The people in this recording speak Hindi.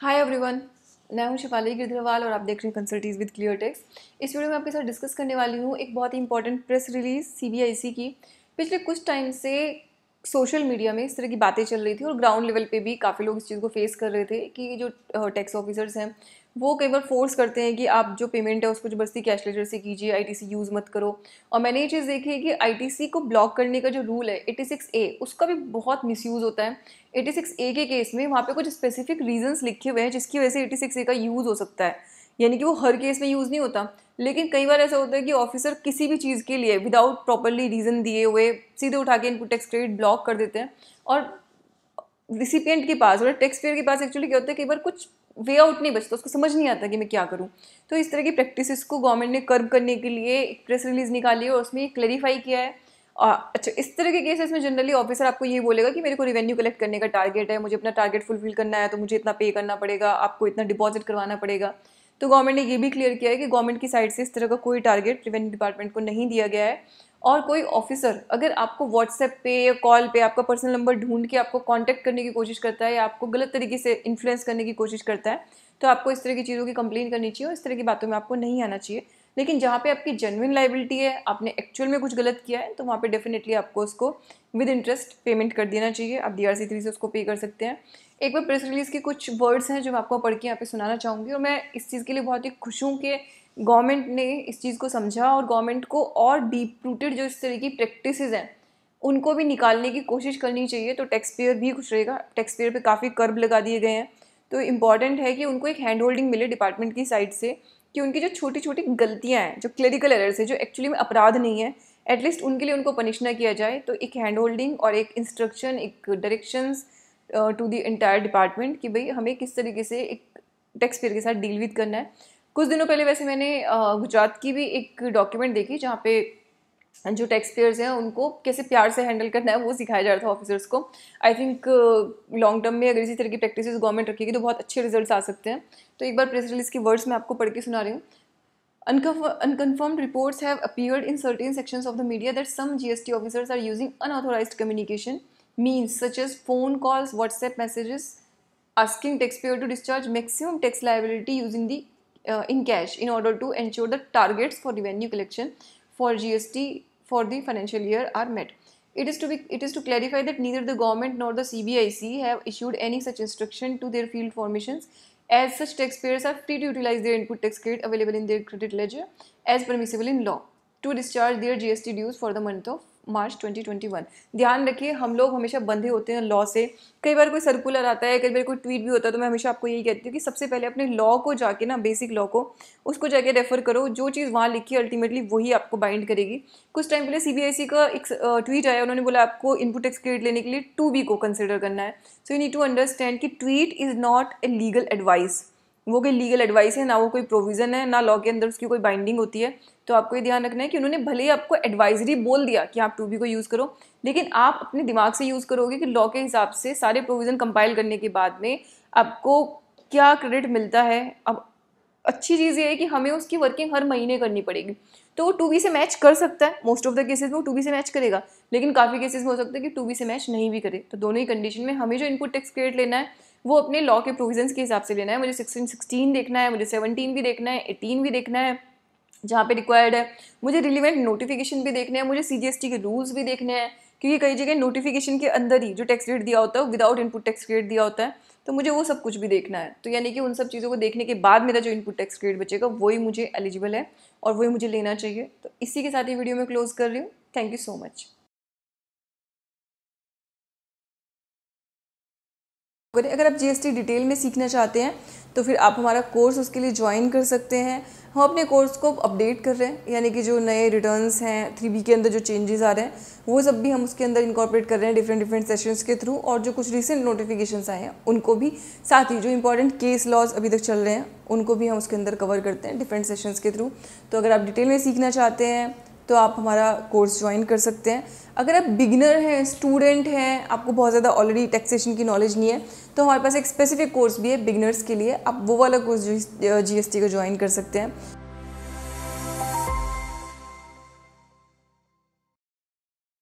हाय एवरीवन मैं हूँ शिफाली गिरधरवाल और आप देख रहे हैं कंसल्टीज विद क्लियर टेक्स इस वीडियो में आपके साथ डिस्कस करने वाली हूँ एक बहुत ही इंपॉर्टेंट प्रेस रिलीज़ सीबीआईसी की। पिछले कुछ टाइम से सोशल मीडिया में इस तरह की बातें चल रही थी और ग्राउंड लेवल पे भी काफ़ी लोग इस चीज़ को फेस कर रहे थे कि जो टैक्स ऑफिसर्स हैं, वो कई बार फोर्स करते हैं कि आप जो पेमेंट है उसको ज़बरदस्ती कैश लेजर से कीजिए आईटीसी यूज़ मत करो। और मैंने ये चीज़ देखी है कि आईटीसी को ब्लॉक करने का जो रूल है एटी सिक्स ए उसका भी बहुत मिसयूज़ होता है। एटी सिक्स ए के केस में वहाँ पे कुछ स्पेसिफिक रीजंस लिखे हुए हैं जिसकी वजह से एटी सिक्स ए का यूज़ हो सकता है। यानी कि वो हर केस में यूज़ नहीं होता। लेकिन कई बार ऐसा होता है कि ऑफिसर किसी भी चीज़ के लिए विदाउट प्रॉपरली रीज़न दिए हुए, सीधे उठा के इनपुट टैक्स क्रेडिट ब्लॉक कर देते हैं। और रिसिपियंट के पास, और टैक्स पेयर के पास एक्चुअली क्या होता है, कई बार कुछ वे आउट नहीं बचता, उसको समझ नहीं आता कि मैं क्या करूँ। तो इस तरह की प्रैक्टिस को गवर्नमेंट ने कर्व करने के लिए एक प्रेस रिलीज़ निकाली है और उसमें क्लैरिफाई किया है। अच्छा इस तरह के केसेस में जनरली ऑफिसर आपको ये बोलेगा कि मेरे को रिवेन्यू कलेक्ट करने का टारगेट है, मुझे अपना टारगेट फुलफिल करना है तो मुझे इतना पे करना पड़ेगा, आपको इतना डिपॉजिट करवाना पड़ेगा। तो गवर्नमेंट ने ये भी क्लियर किया है कि गवर्नमेंट की साइड से इस तरह का कोई टारगेट रिवेन्यू डिपार्टमेंट को नहीं दिया गया है। और कोई ऑफिसर अगर आपको व्हाट्सएप पे या कॉल पे आपका पर्सनल नंबर ढूंढ के आपको कांटेक्ट करने की कोशिश करता है या आपको गलत तरीके से इन्फ्लुएंस करने की कोशिश करता है तो आपको इस तरह की चीज़ों की कंप्लेन करनी चाहिए और इस तरह की बातों में आपको नहीं आना चाहिए। लेकिन जहाँ पे आपकी जेनविन लाइबिलिटी है, आपने एक्चुअल में कुछ गलत किया है तो वहाँ पे डेफिनेटली आपको उसको विद इंटरेस्ट पेमेंट कर देना चाहिए। आप डी आर सी थ्री से उसको पे कर सकते हैं। एक बार प्रेस रिलीज़ के कुछ वर्ड्स हैं जो मैं आपको पढ़ के यहाँ पे सुनाना चाहूँगी, और मैं इस चीज़ के लिए बहुत ही खुश हूँ कि गवर्नमेंट ने इस चीज़ को समझा और गवर्नमेंट को और डीप रूटेड जो इस तरह की प्रैक्टिस हैं, उनको भी निकालने की कोशिश करनी चाहिए। तो टैक्स पेयर भी खुश रहेगा। टैक्स पेयर पर काफ़ी कर्ब लगा दिए गए हैं। तो इंपॉर्टेंट है कि उनको एक हैंड होल्डिंग मिले डिपार्टमेंट की साइड से। कि उनकी जो छोटी छोटी गलतियाँ हैं, जो क्लरिकल एरर्स है, जो एक्चुअली में अपराध नहीं है एटलीस्ट उनके लिए उनको पनिश ना किया जाए तो एक हैंड होल्डिंग और एक इंस्ट्रक्शन एक directions to the entire department कि भाई हमें किस तरीके से एक टैक्स पेयर के साथ डील विद करना है। कुछ दिनों पहले वैसे मैंने गुजरात की भी एक डॉक्यूमेंट देखी जहाँ पे जो टैक्स पेयर्स हैं, उनको कैसे प्यार से हैंडल करना है, वो सिखाया जा रहा था ऑफिसर्स को। आई थिंक लॉन्ग टर्म में अगर इसी तरह की प्रैक्टिस गवर्नमेंट रखेगी तो बहुत अच्छे रिज़ल्ट आ सकते हैं। तो एक बार प्रेस रिलीज़ की वर्ड्स में आपको पढ़ के सुना रही हूँ। Unconfirmed reports have appeared in certain sections of the media that some G S T officers are using unauthorised communication means such as phone calls WhatsApp messages asking tax payer to discharge maximum tax liability using the in cash in order to ensure the targets for revenue collection for GST for the financial year are met. It is to be it is to clarify that neither the government nor the CBIC have issued any such instruction to their field formations. As such, taxpayers are free to utilize their input tax credit available in their credit ledger as permissible in law to discharge their GST dues for the month of March 2021 ध्यान रखिए, हम लोग हमेशा बंधे होते हैं लॉ से। कई बार कोई सर्कुलर आता है, कई बार कोई ट्वीट भी होता है तो मैं हमेशा आपको यही कहती हूँ कि सबसे पहले अपने लॉ को जाके ना बेसिक लॉ को, उसको जाके रेफर करो। जो चीज़ वहाँ लिखी है अल्टीमेटली वही आपको बाइंड करेगी। कुछ टाइम पहले सी का एक ट्वीट आया, उन्होंने बोला, आपको इनपुट टैक्स क्रेडिट लेने के लिए टू बी को कंसिडर करना है। So you need to understand कि tweet is not a legal advice वो कोई लीगल एडवाइस है, ना वो कोई प्रोविज़न है, ना लॉ के अंदर उसकी कोई बाइंडिंग होती है तो आपको ये ध्यान रखना है कि उन्होंने भले ही आपको एडवाइजरी बोल दिया कि आप टू बी को यूज़ करो, लेकिन आप अपने दिमाग से यूज़ करोगे कि लॉ के हिसाब से सारे प्रोविज़न कंपाइल करने के बाद में आपको क्या क्रेडिट मिलता है। अब अच्छी चीज़ ये है कि हमें उसकी वर्किंग हर महीने करनी पड़ेगी। तो वो टू बी से मैच कर सकता है मोस्ट ऑफ़ द केसेस में वो टू बी से मैच करेगा, लेकिन काफ़ी केसेस में हो सकता है कि टू बी से मैच नहीं भी करे। तो दोनों ही कंडीशन में हमें जो इनपुट टैक्स क्रेडिट लेना है वो अपने लॉ के प्रोविजंस के हिसाब से लेना है। मुझे सिक्सटीन सिक्सटीन देखना है, मुझे सेवनटीन भी देखना है एटीन भी देखना है, जहाँ पे रिक्वायर्ड है। मुझे रिलीवेंट नोटिफिकेशन भी देखने हैं, मुझे सीजीएसटी के रूल्स भी देखने हैं, क्योंकि कई जगह नोटिफिकेशन के अंदर ही जो टैक्स रेट दिया होता है विदाउट इनपुट टैक्स रेट दिया होता है तो मुझे वो सब कुछ भी देखना है। तो यानी कि उन सब चीज़ों को देखने के बाद मेरा जो इनपुट टैक्स क्रेडिट बचेगा, वही मुझे एलिजिबल है और वही मुझे लेना चाहिए। तो इसी के साथ ही वीडियो में क्लोज कर रही हूँ। थैंक यू सो मच अगर आप जीएसटी डिटेल में सीखना चाहते हैं तो फिर आप हमारा कोर्स उसके लिए ज्वाइन कर सकते हैं। हम अपने कोर्स को अपडेट कर रहे हैं, यानी कि जो नए रिटर्न्स हैं थ्री बी के अंदर जो चेंजेस आ रहे हैं, वो सब भी हम उसके अंदर इंकॉर्पोरेट कर रहे हैं डिफरेंट डिफरेंट सेशंस के थ्रू और जो कुछ रिसेंट नोटिफिकेशंस आए हैं, उनको भी, साथ ही जो इंपॉर्टेंट केस लॉज अभी तक चल रहे हैं, उनको भी हम उसके अंदर कवर करते हैं डिफरेंट सेशंस के थ्रू तो अगर आप डिटेल में सीखना चाहते हैं तो आप हमारा कोर्स ज्वाइन कर सकते हैं। अगर आप बिगिनर हैं स्टूडेंट हैं, आपको बहुत ज़्यादा ऑलरेडी टैक्सेशन की नॉलेज नहीं है तो हमारे पास एक स्पेसिफिक कोर्स भी है बिगिनर्स के लिए। आप वो वाला कोर्स जी एस टी का ज्वाइन कर सकते हैं।